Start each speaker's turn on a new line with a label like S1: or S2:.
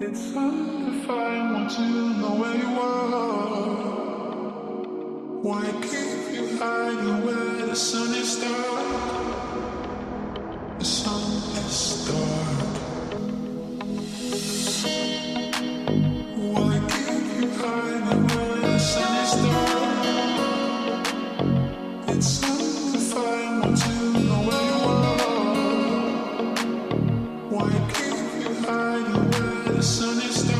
S1: It's hard to find what you know where you are. Why keep you hiding where the sun is dark? The sun is dark. Why keep you hiding where the sun is dark? It's the sun is